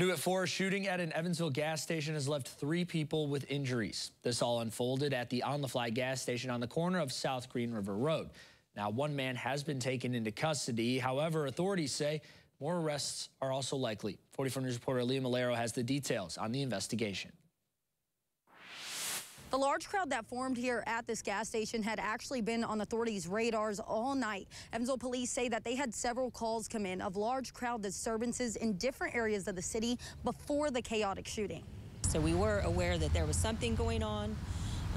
New at 4, shooting at an Evansville gas station has left three people with injuries. This all unfolded at the On the Fly gas station on the corner of South Green River Road. Now, one man has been taken into custody. However, authorities say more arrests are also likely. 44 News reporter Leah Malero has the details on the investigation. The large crowd that formed here at this gas station had actually been on authorities' radars all night. Evansville police say that they had several calls come in of large crowd disturbances in different areas of the city before the chaotic shooting. So we were aware that there was something going on,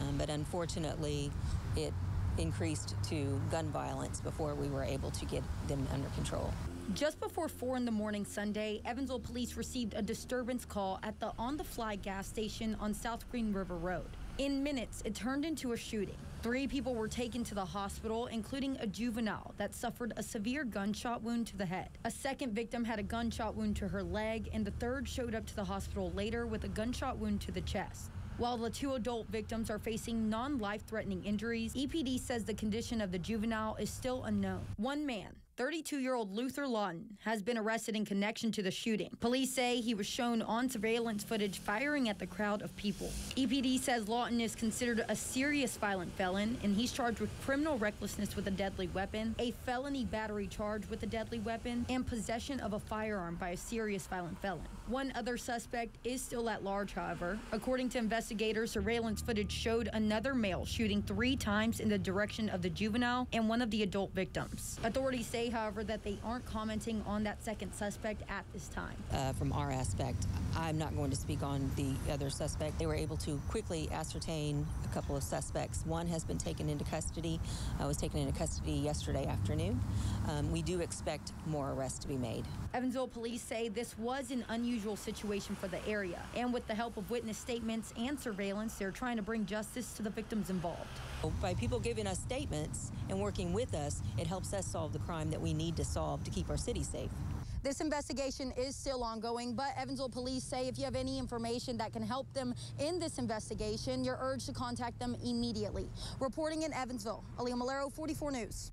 um, but unfortunately it increased to gun violence before we were able to get them under control. Just before 4 in the morning Sunday, Evansville police received a disturbance call at the On the Fly gas station on South Green River Road. In minutes, it turned into a shooting. Three people were taken to the hospital, including a juvenile that suffered a severe gunshot wound to the head. A second victim had a gunshot wound to her leg, and the third showed up to the hospital later with a gunshot wound to the chest. While the two adult victims are facing non life threatening injuries, EPD says the condition of the juvenile is still unknown. One man, 32 year old Luther Lawton has been arrested in connection to the shooting. Police say he was shown on surveillance footage firing at the crowd of people. EPD says Lawton is considered a serious violent felon and he's charged with criminal recklessness with a deadly weapon, a felony battery charge with a deadly weapon, and possession of a firearm by a serious violent felon. One other suspect is still at large, however. According to investigators, surveillance footage showed another male shooting three times in the direction of the juvenile and one of the adult victims. Authorities say say, however, that they aren't commenting on that second suspect at this time. Uh, from our aspect, I'm not going to speak on the other suspect. They were able to quickly ascertain a couple of suspects. One has been taken into custody, uh, was taken into custody yesterday afternoon. Um, we do expect more arrests to be made. Evansville police say this was an unusual situation for the area, and with the help of witness statements and surveillance, they're trying to bring justice to the victims involved. By people giving us statements and working with us, it helps us solve the crime that we need to solve to keep our city safe. This investigation is still ongoing, but Evansville police say if you have any information that can help them in this investigation, you're urged to contact them immediately. Reporting in Evansville, Aaliyah Malero, 44 News.